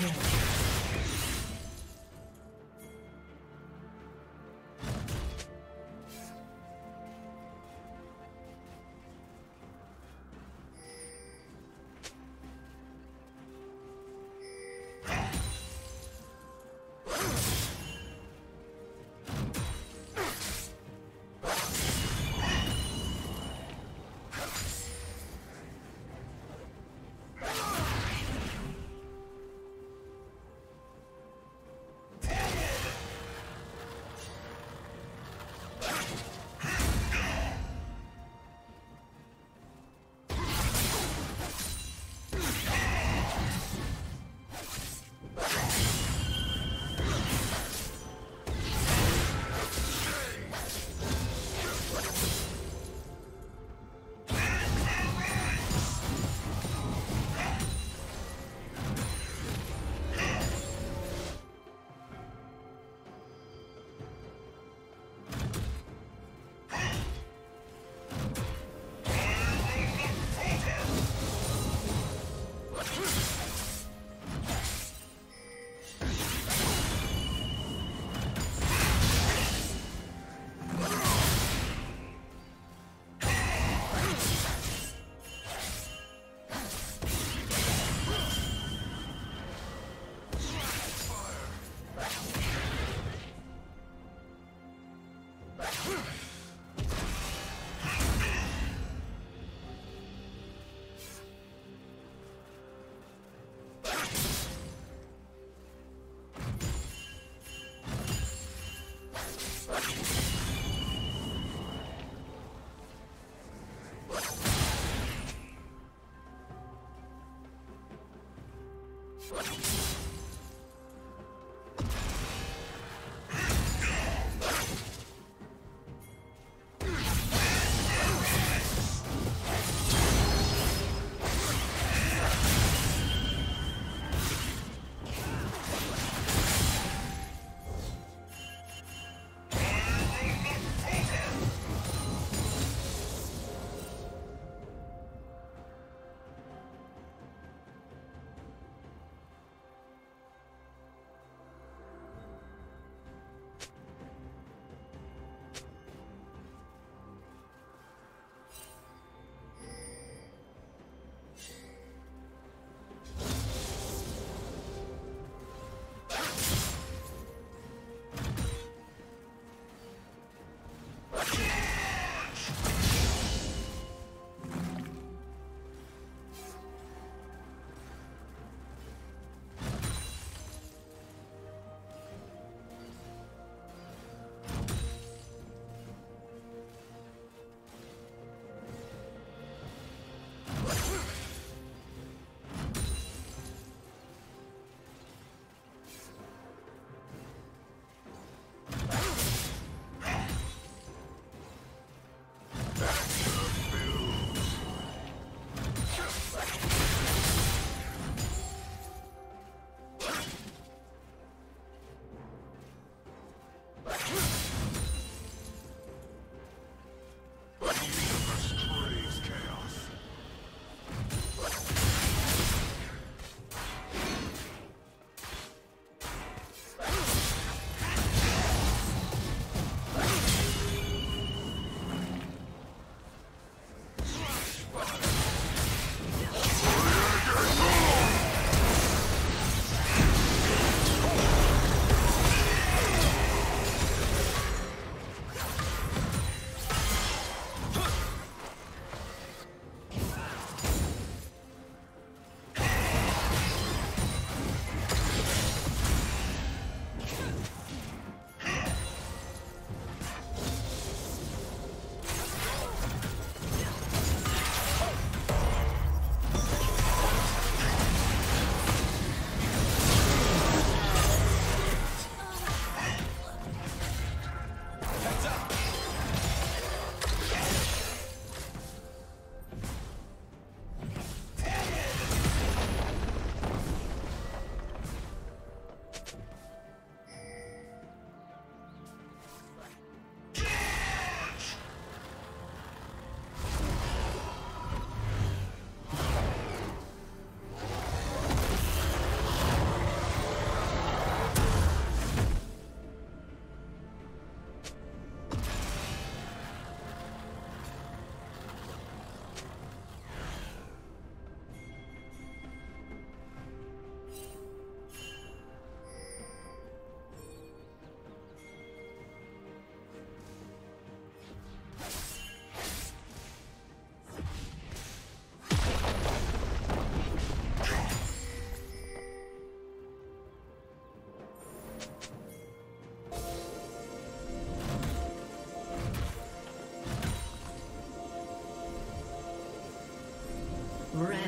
Double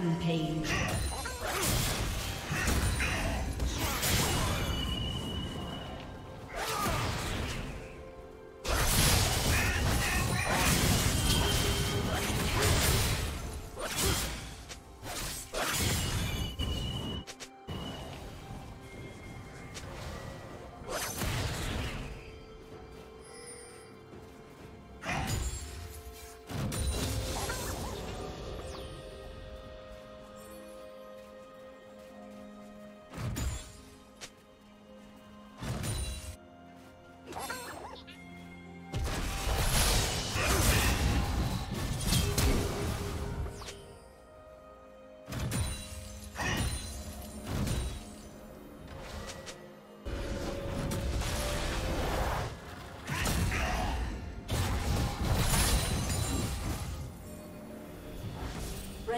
Rampage.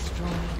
destroyed.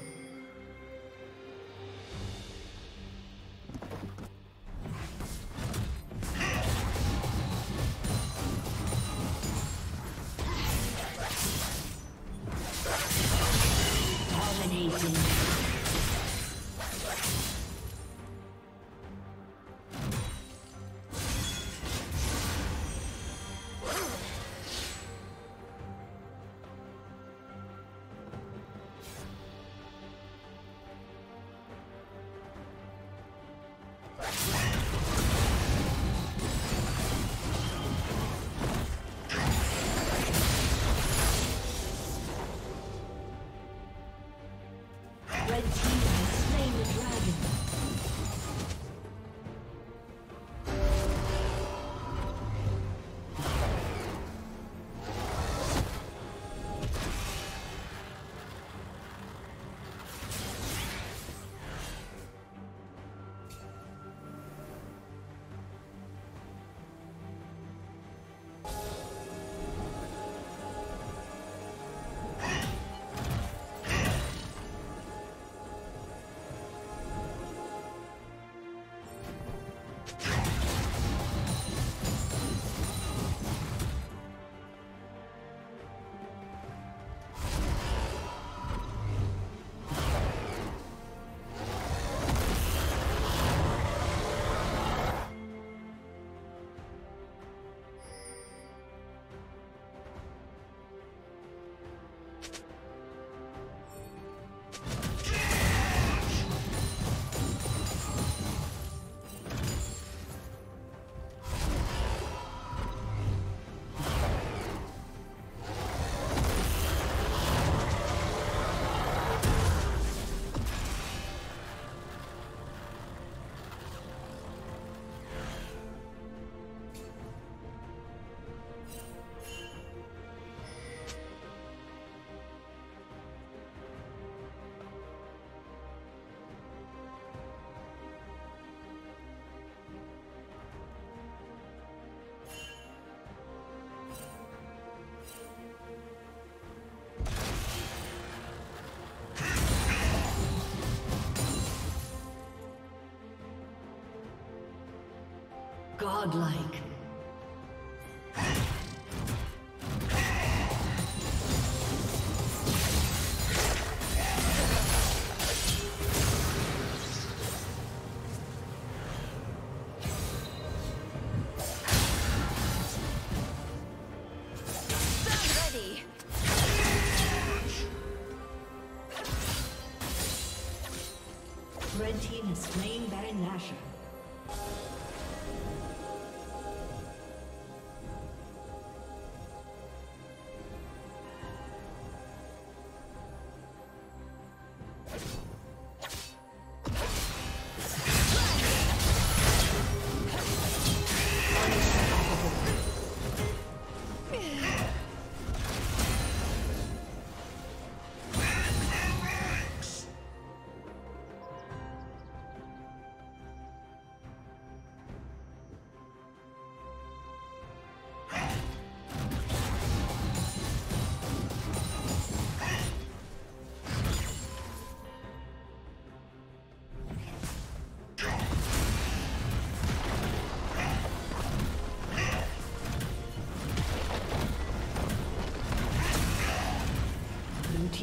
team Godlike. Red team has slain Baron Nashor.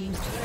A summoner